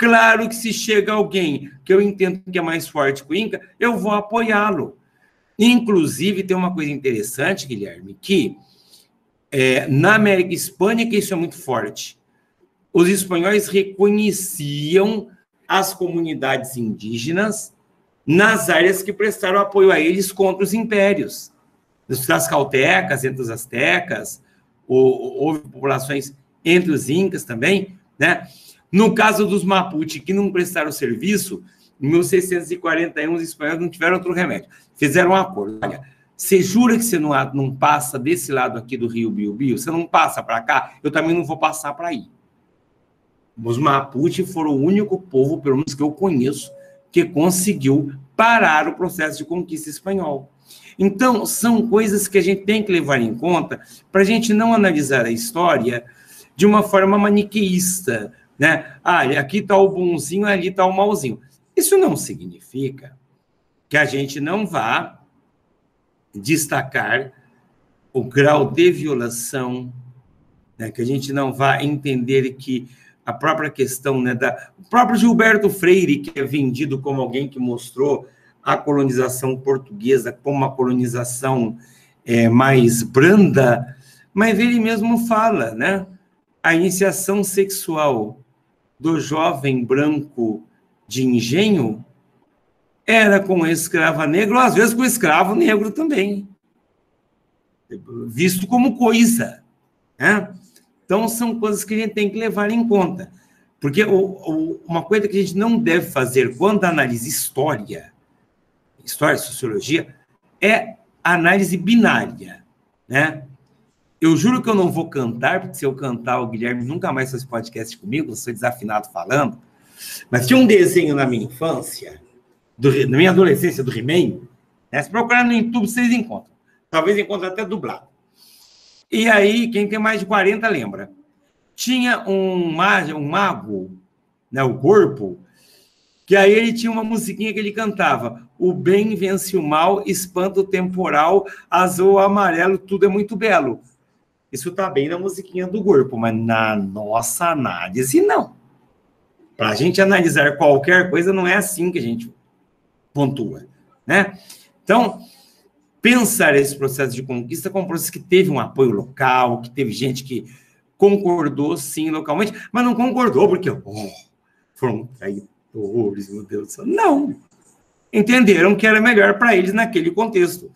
Claro que se chega alguém que eu entendo que é mais forte que o Inca, eu vou apoiá-lo. Inclusive, tem uma coisa interessante, Guilherme, que é, na América Hispânica isso é muito forte. Os espanhóis reconheciam as comunidades indígenas nas áreas que prestaram apoio a eles contra os impérios. Das caltecas, entre os astecas, houve populações entre os incas também, né? No caso dos Mapuche, que não prestaram serviço, em 1641 os espanhóis não tiveram outro remédio. Fizeram um acordo. Olha, você jura que você não, não passa desse lado aqui do rio Biobío? Você não passa para cá? Eu também não vou passar para aí. Os Mapuche foram o único povo, pelo menos que eu conheço, que conseguiu parar o processo de conquista espanhol. Então, são coisas que a gente tem que levar em conta para a gente não analisar a história de uma forma maniqueísta, né? Ah, aqui está o bonzinho, ali está o malzinho. Isso não significa que a gente não vá destacar o grau de violação, né? que a gente não vá entender que a própria questão né, da. O próprio Gilberto Freire, que é vendido como alguém que mostrou a colonização portuguesa como uma colonização é, mais branda, mas ele mesmo fala, né? A iniciação sexual do jovem branco de engenho era com escrava negro, às vezes com escravo negro também, visto como coisa. Né? Então, são coisas que a gente tem que levar em conta. Porque o, o, uma coisa que a gente não deve fazer quando analisa história, história, sociologia, é análise binária, né? Eu juro que eu não vou cantar, porque se eu cantar, o Guilherme nunca mais faz podcast comigo, eu sou desafinado falando. Mas tinha um desenho na minha infância, do, na minha adolescência, do He-Man. Né? Se procurar no YouTube, vocês encontram. Talvez encontrem até dublado. E aí, quem tem mais de 40 lembra. Tinha um, um mago né, o corpo, que aí ele tinha uma musiquinha que ele cantava. O bem vence o mal, espanto temporal, azul, amarelo, tudo é muito belo. Isso está bem na musiquinha do corpo, mas na nossa análise, não. Para a gente analisar qualquer coisa, não é assim que a gente pontua, né? Então, pensar esse processo de conquista como um processo que teve um apoio local, que teve gente que concordou, sim, localmente, mas não concordou porque oh, foram traidores, meu Deus do céu. Não. Entenderam que era melhor para eles naquele contexto,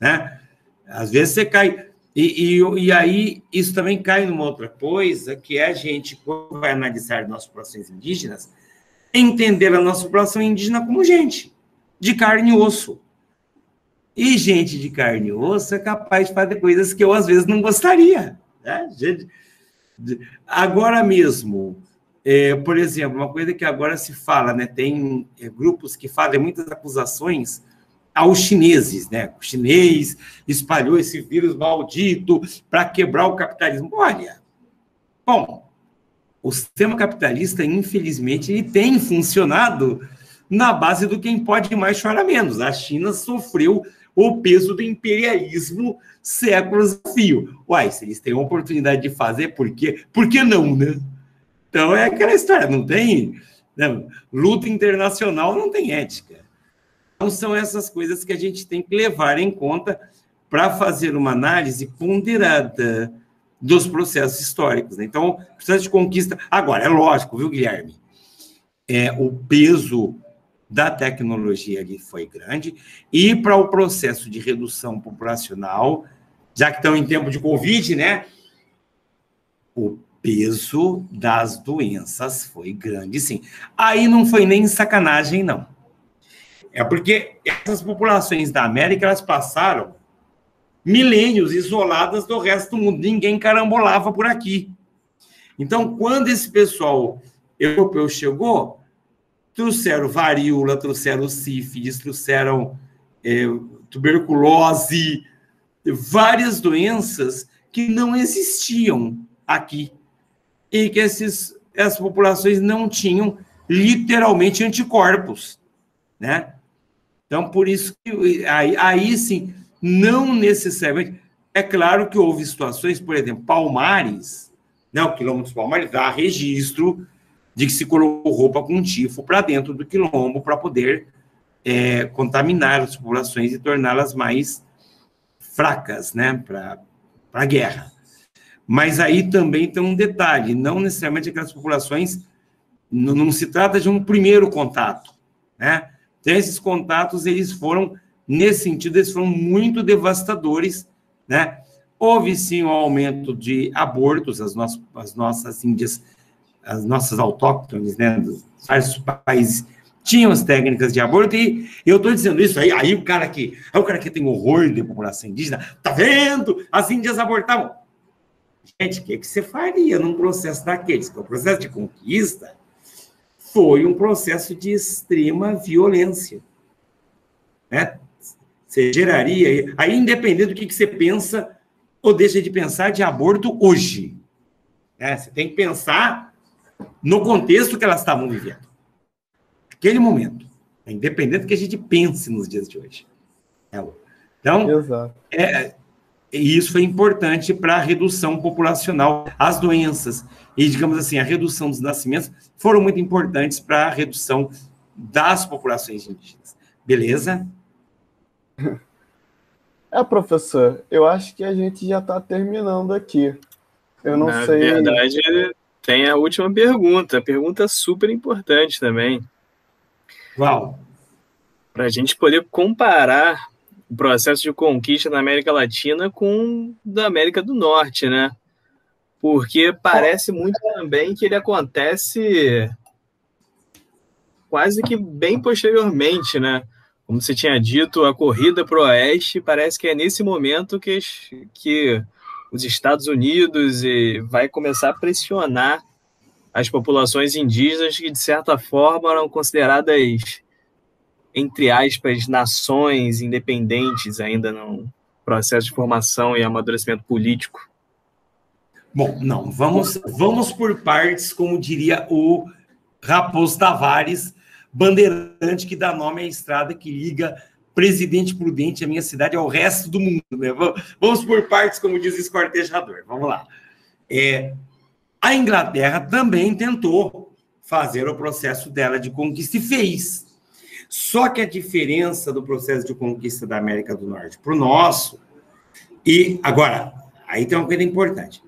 né? Às vezes você cai e, e, e, aí, isso também cai numa outra coisa, que é a gente, quando vai analisar nossas populações indígenas, entender a nossa população indígena como gente, de carne e osso. E gente de carne e osso é capaz de fazer coisas que eu, às vezes, não gostaria. Né? Agora mesmo, é, por exemplo, uma coisa que agora se fala, né? tem é, grupos que fazem muitas acusações aos chineses, né? O chinês espalhou esse vírus maldito para quebrar o capitalismo. Olha, bom, o sistema capitalista, infelizmente, ele tem funcionado na base do quem pode mais chorar menos. A China sofreu o peso do imperialismo séculos a fio. Uai, se eles têm a oportunidade de fazer, por quê? Por que não, né? Então é aquela história, não tem né? luta internacional, não tem ética. Então, são essas coisas que a gente tem que levar em conta para fazer uma análise ponderada dos processos históricos. Né? Então, o processo de conquista. Agora, é lógico, viu, Guilherme? É, o peso da tecnologia ali foi grande, e para o processo de redução populacional, já que estão em tempo de Covid, né? O peso das doenças foi grande, sim. Aí não foi nem sacanagem, não. É porque essas populações da América elas passaram milênios isoladas do resto do mundo. Ninguém carambolava por aqui. Então, quando esse pessoal europeu chegou, trouxeram varíola, trouxeram sífilis, trouxeram é, tuberculose, várias doenças que não existiam aqui e que esses, essas populações não tinham literalmente anticorpos, né? Então, por isso que aí, aí sim, não necessariamente. É claro que houve situações, por exemplo, Palmares, né, o quilômetro Palmares dá registro de que se colocou roupa com tifo para dentro do quilombo para poder é, contaminar as populações e torná-las mais fracas, né, para a guerra. Mas aí também tem um detalhe, não necessariamente aquelas populações, não, não se trata de um primeiro contato, né? Esses contatos, eles foram, nesse sentido, eles foram muito devastadores, né? Houve, sim, um aumento de abortos, as, nossas, as nossas índias, as nossas autóctones, né, dos vários países tinham as técnicas de aborto, e eu estou dizendo isso aí, aí o cara que, aí o cara que tem horror de população indígena, tá vendo? As índias abortavam. Gente, o que, que você faria num processo daqueles? o processo de conquista foi um processo de extrema violência. Né? Você geraria, aí independente do que, que você pensa ou deixa de pensar de aborto hoje. Né? Você tem que pensar no contexto que elas estavam vivendo. Aquele momento. Independente do que a gente pense nos dias de hoje. Então, Exato. é, isso foi importante para a redução populacional. As doenças e, digamos assim, a redução dos nascimentos foram muito importantes para a redução das populações indígenas. Beleza? É, professor, eu acho que a gente já está terminando aqui. Eu não Na sei. Na verdade, tem a última pergunta, pergunta super importante também. Qual? Para a gente poder comparar o processo de conquista na América Latina com o da América do Norte, né? Porque parece muito também que ele acontece quase que bem posteriormente, né? Como você tinha dito, a corrida para o oeste parece que é nesse momento que, que os Estados Unidos vai começar a pressionar as populações indígenas que, de certa forma, eram consideradas entre aspas, nações independentes ainda no processo de formação e amadurecimento político? Bom, não, vamos, vamos por partes, como diria o Raposo Tavares, bandeirante que dá nome à estrada que liga Presidente Prudente, a minha cidade, ao resto do mundo. Né? Vamos por partes, como diz o escortejador. Vamos lá. É, a Inglaterra também tentou fazer o processo dela de conquista e fez. Só que a diferença do processo de conquista da América do Norte para o nosso, e agora, aí tem uma coisa importante.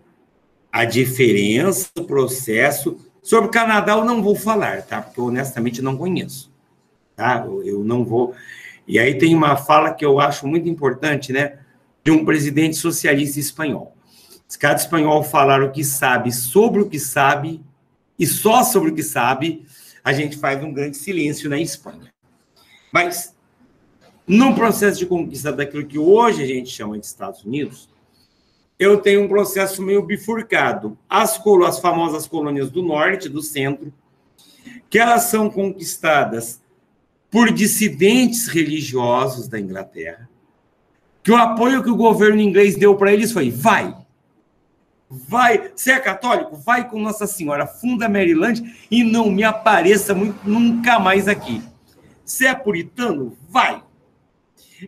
A diferença do processo. Sobre o Canadá eu não vou falar, tá? Porque eu honestamente não conheço. Tá? Eu não vou. E aí tem uma fala que eu acho muito importante, né? De um presidente socialista espanhol. Se cada espanhol falar o que sabe sobre o que sabe, e só sobre o que sabe, a gente faz um grande silêncio na Espanha. Mas, no processo de conquista daquilo que hoje a gente chama de Estados Unidos, eu tenho um processo meio bifurcado. As, as famosas colônias do norte, do centro, que elas são conquistadas por dissidentes religiosos da Inglaterra, que o apoio que o governo inglês deu para eles foi: vai, vai, você é católico? Vai com Nossa Senhora, funda Maryland e não me apareça muito, nunca mais aqui. Se é puritano, vai.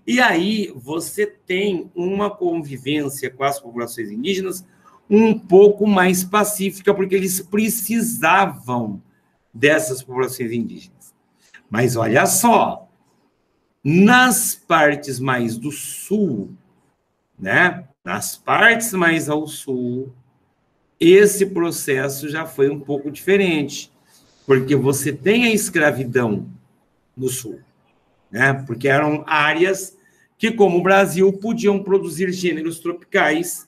E aí você tem uma convivência com as populações indígenas um pouco mais pacífica, porque eles precisavam dessas populações indígenas. Mas olha só, nas partes mais do sul, né? Nas partes mais ao sul, esse processo já foi um pouco diferente, porque você tem a escravidão no sul, né? Porque eram áreas que, como o Brasil, podiam produzir gêneros tropicais.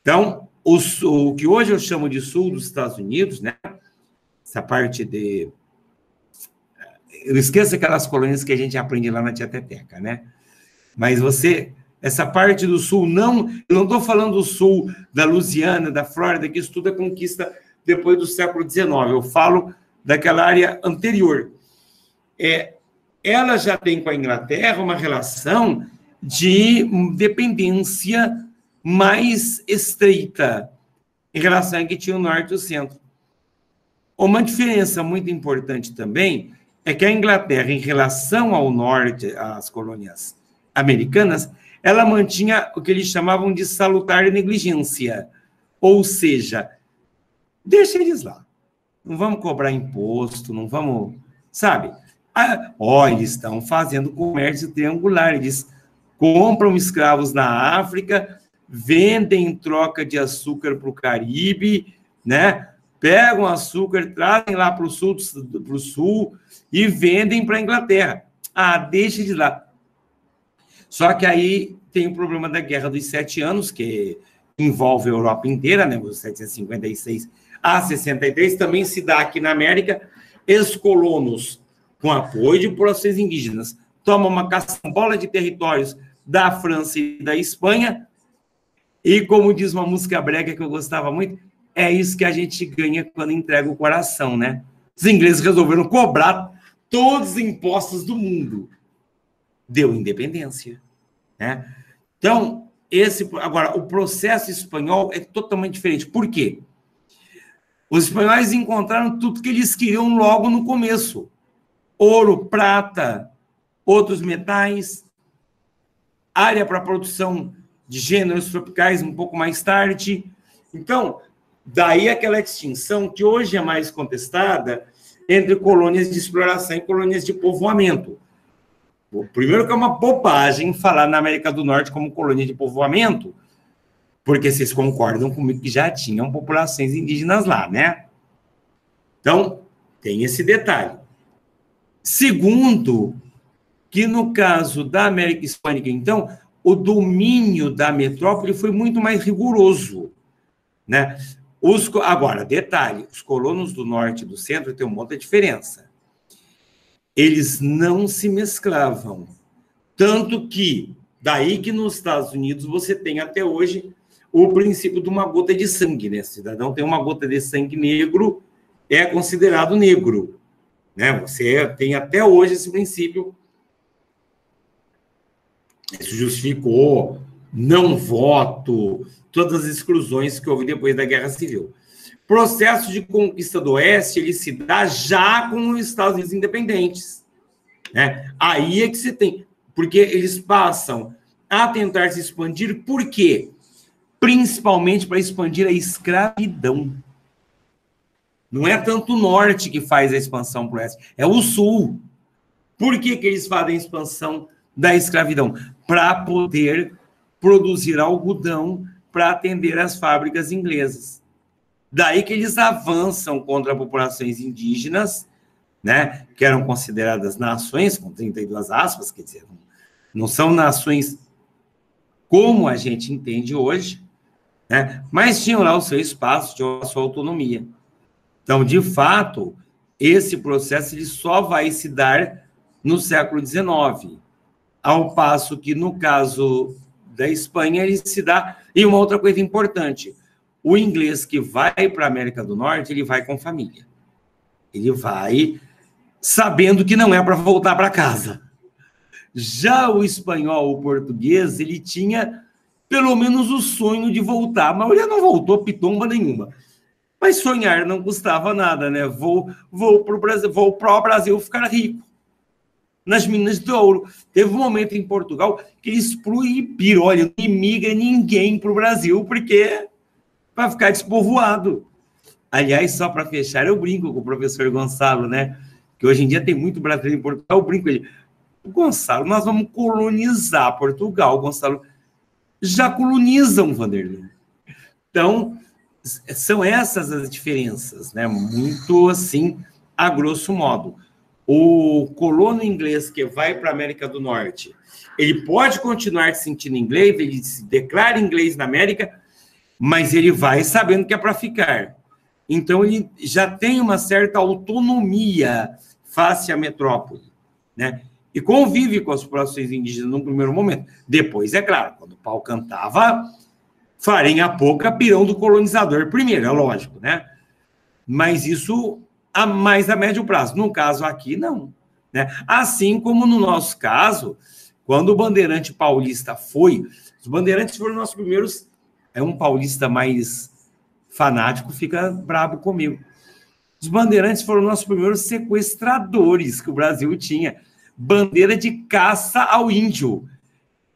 Então, o, o que hoje eu chamo de sul dos Estados Unidos, né? Essa parte de eu esqueço aquelas colônias que a gente aprende lá na Tieteteca, né? Mas você, essa parte do sul, não, eu não estou falando do sul da Louisiana, da Flórida, que isso tudo é conquista depois do século XIX. Eu falo daquela área anterior, é, ela já tem com a Inglaterra uma relação de dependência mais estreita em relação a que tinha o norte e o centro. Uma diferença muito importante também é que a Inglaterra, em relação ao norte, às colônias americanas, ela mantinha o que eles chamavam de salutar negligência, ou seja, deixa eles lá. Não vamos cobrar imposto, não vamos, sabe? Ah, ó, eles estão fazendo comércio triangular, eles compram escravos na África, vendem em troca de açúcar para o Caribe, né? Pegam açúcar, trazem lá para o sul, sul e vendem para a Inglaterra. Ah, deixa de lá. Só que aí tem o problema da Guerra dos Sete Anos, que envolve a Europa inteira, né? 1756 a 63, também se dá aqui na América. Ex-colonos, com apoio de populações indígenas, tomam uma caçambola de territórios da França e da Espanha. E como diz uma música brega que eu gostava muito, é isso que a gente ganha quando entrega o coração, né? Os ingleses resolveram cobrar todos os impostos do mundo. Deu independência, né? Então, esse agora o processo espanhol é totalmente diferente. Por quê? Os espanhóis encontraram tudo que eles queriam logo no começo: ouro, prata, outros metais, área para produção de gêneros tropicais um pouco mais tarde. Então, daí aquela extinção que hoje é mais contestada entre colônias de exploração e colônias de povoamento. Primeiro que é uma bobagem falar na América do Norte como colônia de povoamento, porque vocês concordam comigo que já tinham populações indígenas lá, né? Então, tem esse detalhe. Segundo, que no caso da América Hispânica, então, o domínio da metrópole foi muito mais rigoroso, né? Os, agora, detalhe, os colonos do norte e do centro têm uma outra diferença. Eles não se mesclavam. Tanto que, daí que nos Estados Unidos você tem até hoje o princípio de uma gota de sangue, né? O cidadão tem uma gota de sangue negro, é considerado negro. Né? Você tem até hoje esse princípio. Isso justificou não voto, todas as exclusões que houve depois da Guerra Civil. Processo de conquista do Oeste, ele se dá já com os Estados Unidos independentes. Né? Aí é que você tem, porque eles passam a tentar se expandir, por quê? Principalmente para expandir a escravidão. Não é tanto o norte que faz a expansão para o oeste, é o sul. Por que, que eles fazem a expansão da escravidão? Para poder produzir algodão para atender as fábricas inglesas. Daí que eles avançam contra populações indígenas, né, que eram consideradas nações, com 32 aspas, quer dizer, não são nações como a gente entende hoje, né, mas tinham lá o seu espaço, tinham a sua autonomia. Então, de fato, esse processo ele só vai se dar no século XIX, ao passo que, no caso da Espanha, ele se dá. E uma outra coisa importante: o inglês que vai para a América do Norte, ele vai com família. Ele vai sabendo que não é para voltar para casa. Já o espanhol, o português, ele tinha pelo menos o sonho de voltar. A maioria não voltou pitomba nenhuma. Mas sonhar não custava nada, né? Vou, vou para o Brasil, vou para o Brasil ficar rico. Nas minas de ouro. Teve um momento em Portugal que eles proibiram, olha, não imigra ninguém para o Brasil, porque vai ficar despovoado. Aliás, só para fechar, eu brinco com o professor Gonçalo, né? Que hoje em dia tem muito brasileiro em Portugal, eu brinco ele. Gonçalo, nós vamos colonizar Portugal. Gonçalo, já colonizam, Vanderlei. Então, são essas as diferenças, né? Muito assim, a grosso modo. O colono inglês que vai para a América do Norte, ele pode continuar se sentindo inglês, ele se declara inglês na América, mas ele vai sabendo que é para ficar. Então, ele já tem uma certa autonomia face à metrópole, né? E convive com as populações indígenas num primeiro momento. Depois, é claro, quando o pau cantava, farinha pouca, pirão do colonizador primeiro, é lógico, né? Mas isso a mais a médio prazo. No caso aqui, não. Né? Assim como no nosso caso, quando o bandeirante paulista foi, os bandeirantes foram nossos primeiros. É um paulista mais fanático, fica brabo comigo. Os bandeirantes foram nossos primeiros sequestradores que o Brasil tinha. Bandeira de caça ao índio.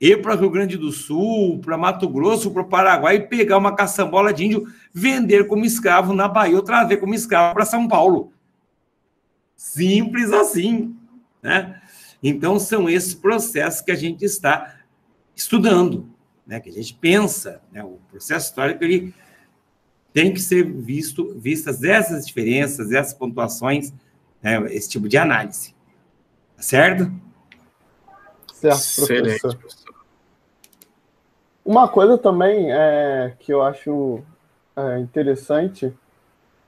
Ir para Rio Grande do Sul, para Mato Grosso, para o Paraguai, pegar uma caçambola de índio, vender como escravo na Bahia, ou trazer como escravo para São Paulo. Simples assim, né? Então, são esses processos que a gente está estudando, né? que a gente pensa. Né? O processo histórico ele tem que ser visto, vistas essas diferenças, essas pontuações, né? esse tipo de análise. Tá certo? Certo, professor. Uma coisa também é, que eu acho é, interessante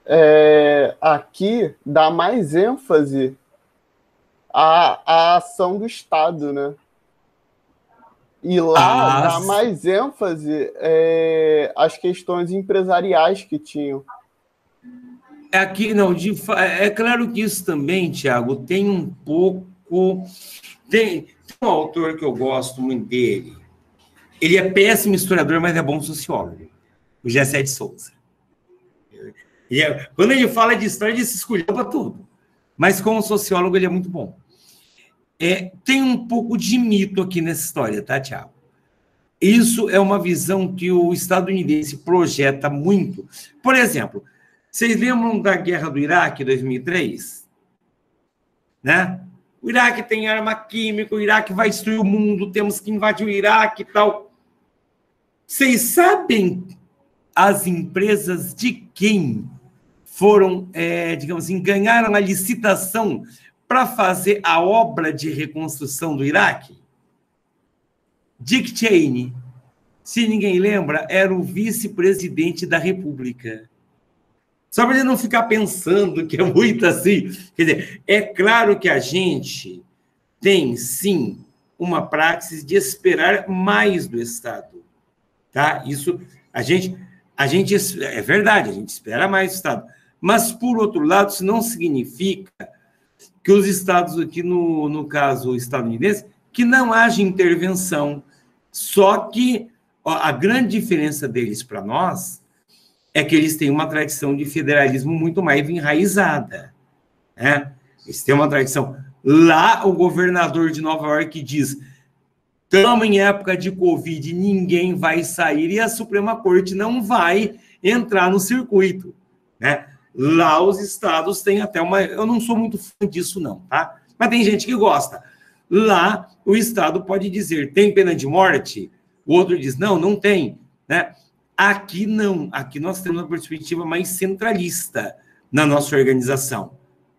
é aqui dá mais ênfase à, à ação do Estado, né? E lá ah, dá mais ênfase é, às questões empresariais que tinham. É aqui, não, de, é claro que isso também, Tiago, tem um pouco. Tem, tem um autor que eu gosto muito dele, ele é péssimo historiador, mas é bom sociólogo. O Gessé de Souza. É, quando ele fala de história, ele se escolheu para tudo. Mas como sociólogo, ele é muito bom. É, tem um pouco de mito aqui nessa história, tá, Tiago? Isso é uma visão que o estadunidense projeta muito. Por exemplo, vocês lembram da guerra do Iraque, 2003? Né? O Iraque tem arma química, o Iraque vai destruir o mundo, temos que invadir o Iraque e tal. Vocês sabem as empresas de quem foram, é, digamos assim, ganharam a licitação para fazer a obra de reconstrução do Iraque? Dick Cheney, se ninguém lembra, era o vice-presidente da República. Só para ele não ficar pensando que é muito assim. Quer dizer, é claro que a gente tem, sim, uma praxis de esperar mais do Estado tá? Isso a gente a gente é verdade, a gente espera mais do Estado. Mas por outro lado, isso não significa que os estados aqui no, no caso estadunidense que não haja intervenção. Só que ó, a grande diferença deles para nós é que eles têm uma tradição de federalismo muito mais enraizada. Né? Eles têm uma tradição. Lá, o governador de Nova York diz: Estamos em época de Covid, ninguém vai sair e a Suprema Corte não vai entrar no circuito, né? Lá os estados têm até uma. Eu não sou muito fã disso, não, tá? Mas tem gente que gosta. Lá o estado pode dizer tem pena de morte, o outro diz não, não tem, né? Aqui não. Aqui nós temos uma perspectiva mais centralista na nossa organização,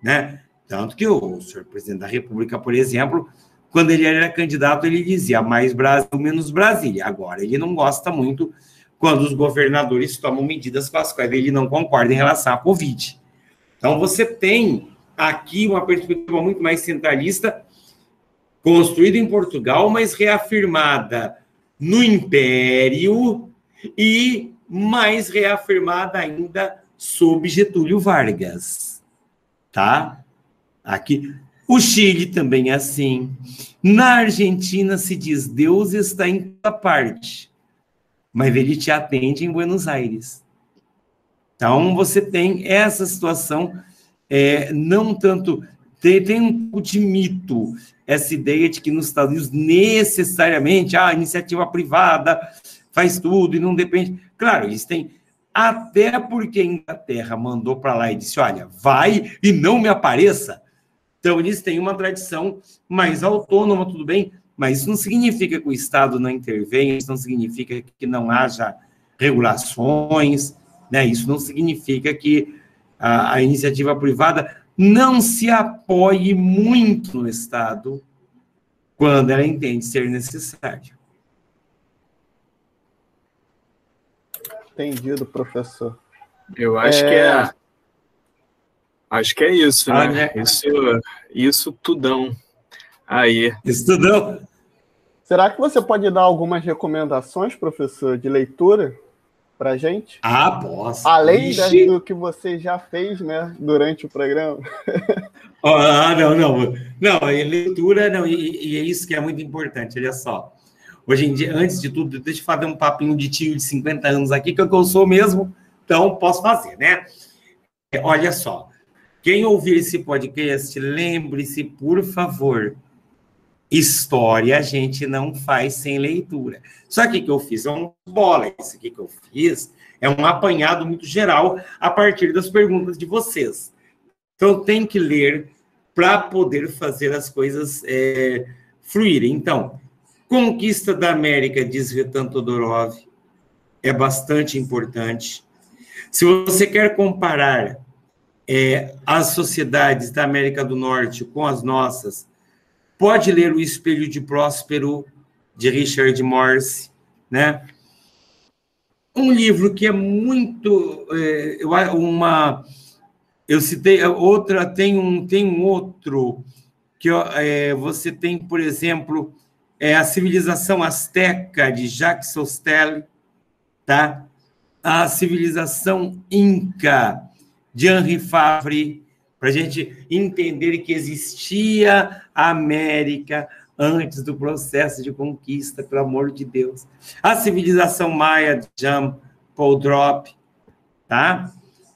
né? Tanto que o senhor presidente da República, por exemplo, quando ele era candidato, ele dizia mais Brasil, menos Brasília. Agora, ele não gosta muito quando os governadores tomam medidas com as quais ele não concorda em relação à Covid. Então, você tem aqui uma perspectiva muito mais centralista, construída em Portugal, mas reafirmada no Império e mais reafirmada ainda sob Getúlio Vargas. Tá? Aqui, o Chile também é assim. Na Argentina se diz Deus está em toda parte, mas ele te atende em Buenos Aires. Então você tem essa situação, é, não tanto. Tem, tem um pouco de mito essa ideia de que nos Estados Unidos necessariamente a iniciativa privada faz tudo e não depende. Claro, eles têm. Até porque a Inglaterra mandou para lá e disse: olha, vai e não me apareça então, eles têm uma tradição mais autônoma, tudo bem, mas isso não significa que o Estado não intervenha, isso não significa que não haja regulações, né? isso não significa que a, a iniciativa privada não se apoie muito no Estado quando ela entende ser necessário. Entendido, professor. Eu acho é... que é Acho que é isso, ah, né? né? Isso, isso tudão. Aí. Isso tudão. Será que você pode dar algumas recomendações, professor, de leitura para gente? Ah, posso. Além do que você já fez, né, durante o programa. ah, não, não. Não, leitura, não, e, e, é isso que é muito importante, olha só. Hoje em dia, antes de tudo, deixa eu fazer um papinho de tio de 50 anos aqui, que é eu sou mesmo, então posso fazer, né? Olha só, quem ouvir esse podcast, lembre-se, por favor, História a gente não faz sem leitura. Só que o que eu fiz é uma bola. Isso aqui que eu fiz é um apanhado muito geral a partir das perguntas de vocês. Então, tem que ler para poder fazer as coisas é, fluírem. Então, Conquista da América, diz Vetan Todorov, é bastante importante. Se você quer comparar é, as sociedades da América do Norte com as nossas, pode ler O Espelho de Próspero, de Richard Morse, né? Um livro que é muito é, uma eu citei outra tem um tem um outro que é, você tem por exemplo é a civilização asteca de Jacques Sostel, tá? A civilização inca de Henri Favre, para a gente entender que existia a América antes do processo de conquista, pelo amor de Deus. A civilização maia de Jean Paul Drop, tá?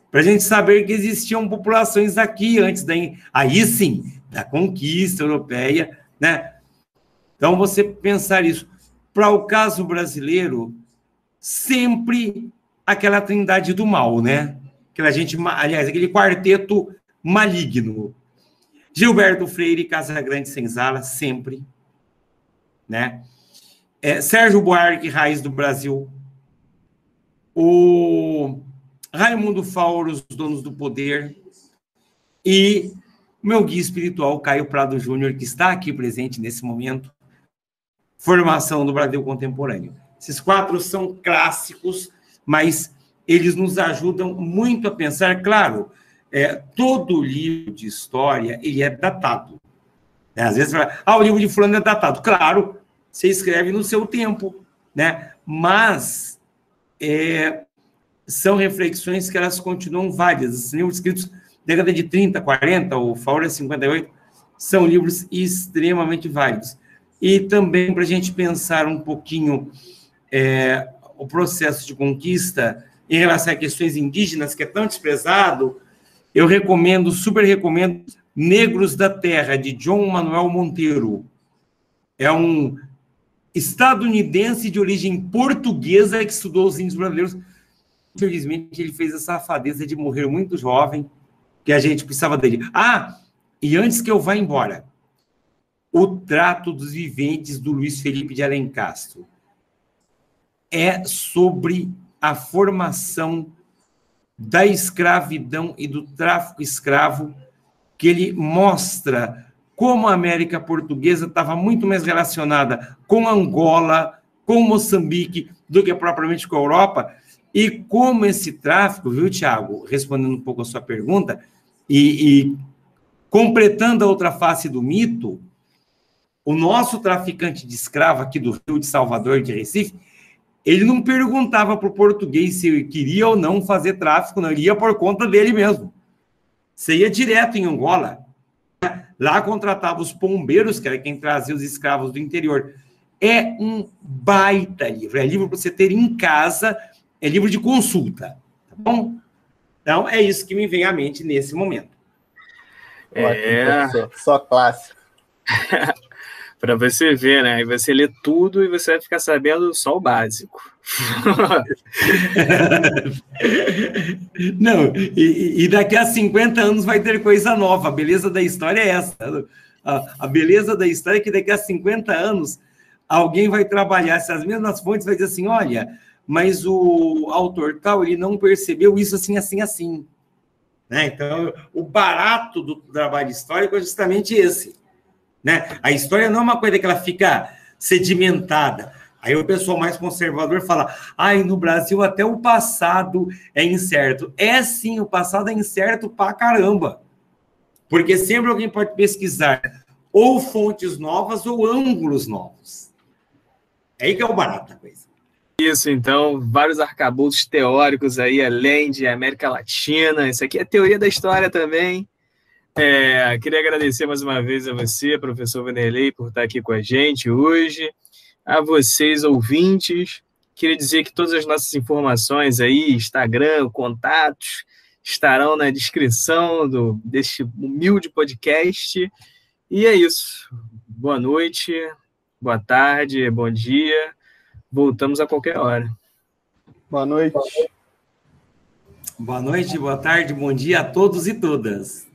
Para a gente saber que existiam populações aqui antes da aí sim da conquista europeia, né? Então você pensar isso para o caso brasileiro, sempre aquela trindade do mal, né? Aquela gente, aliás, aquele quarteto maligno. Gilberto Freire, Casa Grande Senzala, sempre, né? É, Sérgio Buarque, Raiz do Brasil. O Raimundo Fauro, Os Donos do Poder. E meu guia espiritual, Caio Prado Júnior, que está aqui presente nesse momento. Formação do Brasil Contemporâneo. Esses quatro são clássicos, mas eles nos ajudam muito a pensar, claro, é, todo livro de história ele é datado. Né? Às vezes você fala, ah, o livro de fulano é datado. Claro, você escreve no seu tempo, né? Mas é, são reflexões que elas continuam válidas. Os livros escritos na década de 30, 40, o Faura 58, são livros extremamente válidos. E também para a gente pensar um pouquinho é, o processo de conquista em relação a questões indígenas, que é tão desprezado, eu recomendo, super recomendo, Negros da Terra, de John Manuel Monteiro. É um estadunidense de origem portuguesa que estudou os índios brasileiros. Infelizmente, ele fez a safadeza de morrer muito jovem, que a gente precisava dele. Ah, e antes que eu vá embora, o trato dos viventes do Luiz Felipe de Alencastro é sobre a formação da escravidão e do tráfico escravo, que ele mostra como a América Portuguesa estava muito mais relacionada com Angola, com Moçambique, do que propriamente com a Europa, e como esse tráfico, viu, Tiago, respondendo um pouco a sua pergunta, e, e completando a outra face do mito, o nosso traficante de escravo aqui do Rio de Salvador, de Recife, ele não perguntava para o português se ele queria ou não fazer tráfico, não, ele ia por conta dele mesmo. Você ia direto em Angola. Lá contratava os pombeiros, que era quem trazia os escravos do interior. É um baita livro. É livro para você ter em casa, é livro de consulta. Tá bom? Então, é isso que me vem à mente nesse momento. É... Só clássico. para você ver, né? E você lê tudo e você vai ficar sabendo só o básico. Não, e, e, daqui a 50 anos vai ter coisa nova. A beleza da história é essa. A, a, beleza da história é que daqui a 50 anos alguém vai trabalhar essas mesmas fontes vai dizer assim: olha, mas o autor tal ele não percebeu isso assim, assim, assim. Né? Então, o barato do trabalho histórico é justamente esse né? A história não é uma coisa que ela fica sedimentada. Aí o pessoal mais conservador fala: ai, no Brasil até o passado é incerto. É sim, o passado é incerto pra caramba. Porque sempre alguém pode pesquisar ou fontes novas ou ângulos novos. É aí que é o barato da coisa. Isso, então, vários arcabouços teóricos aí, além de América Latina. Isso aqui é teoria da história também. É, queria agradecer mais uma vez a você, professor Vanderlei, por estar aqui com a gente hoje. A vocês, ouvintes, queria dizer que todas as nossas informações aí, Instagram, contatos, estarão na descrição do, deste humilde podcast. E é isso. boa noite, boa tarde, bom dia. Voltamos a qualquer hora. Boa noite. Boa noite, boa tarde, bom dia a todos e todas.